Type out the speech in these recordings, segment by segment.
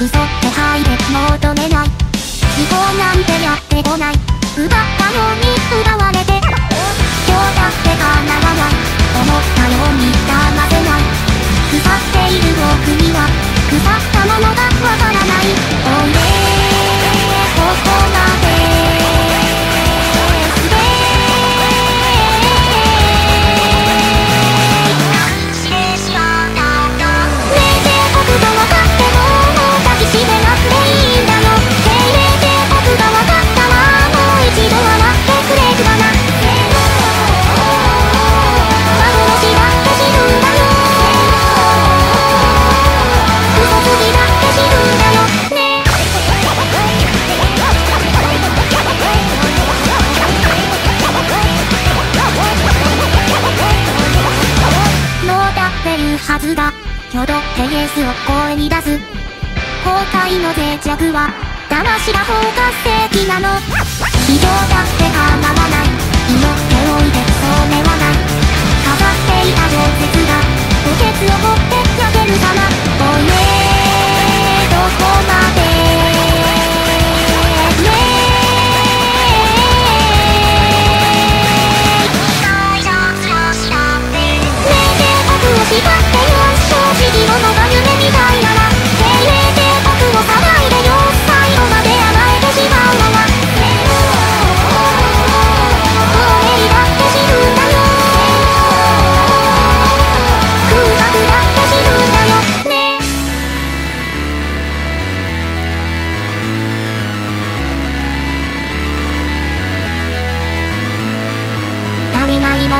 嘘って配慮求めない。違法なんてやってこない。ずだ。挙動ヘイエースを声に出す。崩壊の脆弱は魂が包括的なの。異常だって構わない。命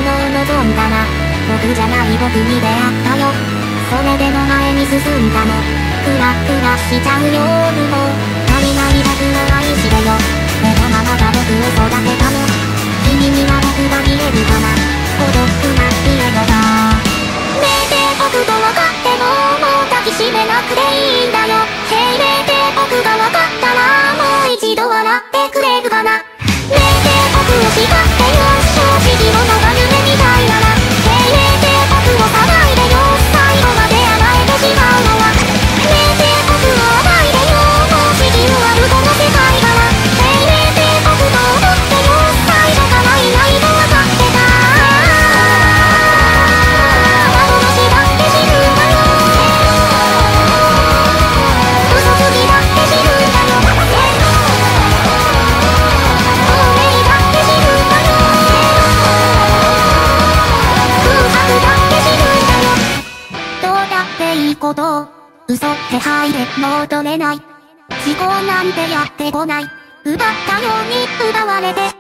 の望んだら僕じゃない僕に出会ったよ。それでも前に進んだの。クラクラしちゃうよ夜も。足りない僕を愛してよ。寝たままが僕を育てたの。君には僕が見えるかな。孤独な家のだねえ帝国と分かってももう抱きしめなくていいんだよ。精霊帝国が分かったらもう一度笑ってくれるかな。手配で戻れない。思考なんてやってこない。奪ったように奪われて。